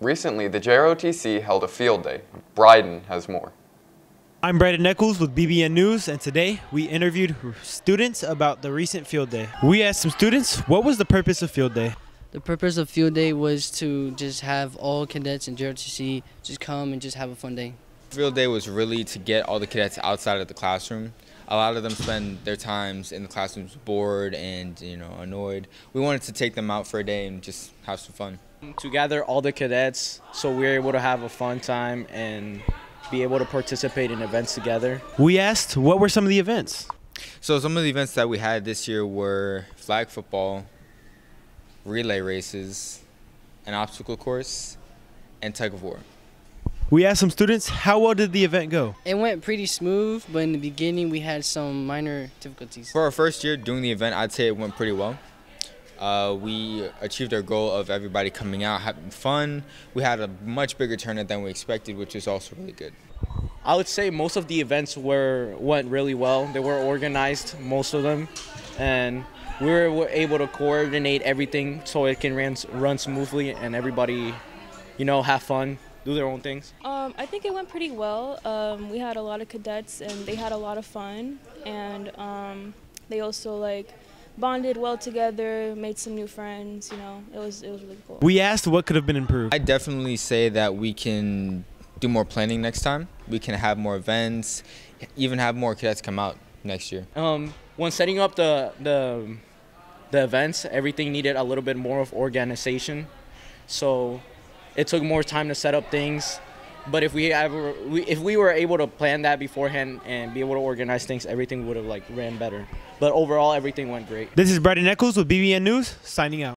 Recently, the JROTC held a field day. Bryden has more. I'm Brandon Nichols with BBN News, and today we interviewed students about the recent field day. We asked some students what was the purpose of field day. The purpose of field day was to just have all cadets in JROTC just come and just have a fun day. Field day was really to get all the cadets outside of the classroom. A lot of them spend their times in the classrooms bored and you know annoyed. We wanted to take them out for a day and just have some fun. To gather all the cadets so we were able to have a fun time and be able to participate in events together. We asked what were some of the events. So some of the events that we had this year were flag football, relay races, an obstacle course, and tug of war. We asked some students how well did the event go. It went pretty smooth, but in the beginning we had some minor difficulties. For our first year doing the event, I'd say it went pretty well. Uh, we achieved our goal of everybody coming out having fun. We had a much bigger turnout than we expected, which is also really good. I would say most of the events were went really well. They were organized, most of them, and we were able to coordinate everything so it can run, run smoothly and everybody, you know, have fun, do their own things. Um, I think it went pretty well. Um, we had a lot of cadets and they had a lot of fun, and um, they also like bonded well together, made some new friends. You know, it was it was really cool. We asked what could have been improved. I definitely say that we can do more planning next time. We can have more events, even have more cadets come out next year. Um, when setting up the the the events, everything needed a little bit more of organization. So it took more time to set up things. But if we ever, we, if we were able to plan that beforehand and be able to organize things, everything would have like ran better. But overall, everything went great. This is Brandon Nichols with BBN News, signing out.